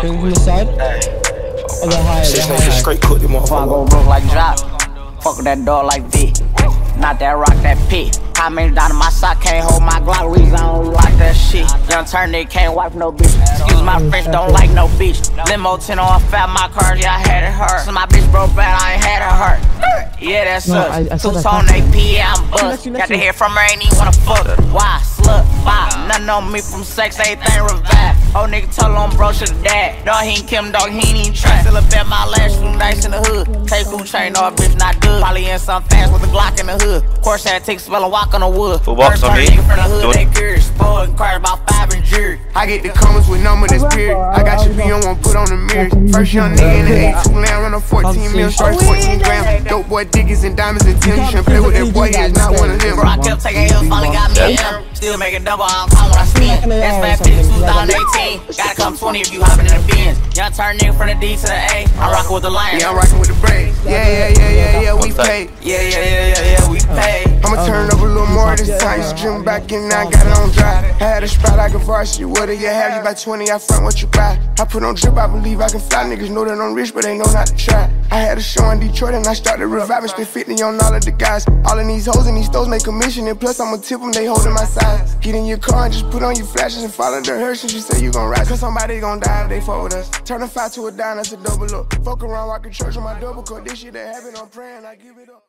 Bring from the side? Oh, they're higher, they're higher. Straight cook them If I motherfucker. go broke like drop, fuck that dog like V. Not that rock, that pit. How many down in my sock can't hold my Glock? Reason I don't like that shit. Young turn nigga can't wipe no bitch. Excuse my French, don't like no bitch. Limo 10 on fat, my car, yeah, I had it hurt. So my bitch broke bad, I ain't had it hurt. Yeah, that's No, us. I, I Two tone AP, yeah, I'm bust. you, next Got to to you. hear from her, ain't even wanna fuck. Why? Nothing on me from sex, everything revived. Old nigga told on bro, should've died. Dog, he ain't Kim, dog, he ain't even try. Still a bet my last few nights in the hood. Take food chain, no, a bitch not good. Probably in some fast with a Glock in the hood. Course, had to take a spell and walk on the wood. Who walks First on turn me? from the hood, Do it. they curious. Spoiled and cried about five and jury. I get the comments with number that's period. I got your V on one, put on the mirror. First young nigga in the A2 land, run a 14 mil, start 14 grams. Dope boy diggies and diamonds and Tim. You shouldn't play with that boy, he is not one of them. Bro, I kept taking L's, finally got me a M. Still making double, I don't count when I spin. That's 550, 2018. Gotta come 20 if you hopping in the Benz. Young turn nigga from the D to the A. I'm rocking with the Lions. Yeah, I'm rocking with the braids. Yeah, yeah, yeah, yeah, yeah, we What's that? paid. Yeah, yeah, yeah, yeah, yeah, we pay. I'ma turn up a little more this time. Just dream back and I got it on dry. Had a spot I can varsity. What do you have? You by 20, I front what you buy. I put on drip, I believe I can fly. Niggas know that I'm rich, but they know not to try. I had a show in Detroit and I started reviving. Spent 50 on all of the guys. All of these hoes and these stores make commission. And plus, I'ma tip them, they holding my size. Get in your car and just put on your flashes and follow the hearse. And you say you gon' ride. Cause somebody gon' die if they fuck with us. Turn a five to a dime, that's a double up. Fuck around, walking church on my double cup. This shit that happen, I'm praying, I give it up.